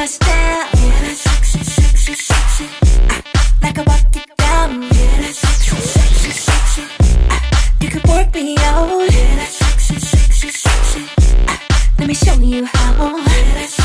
my style. Yeah, that's sexy, sexy, sexy. Uh, like I walk it down. Yeah, that's sexy, sexy, sexy. Uh, you could work me out. Yeah, that's sexy, sexy, sexy. Uh, let me show you how. Yeah, that's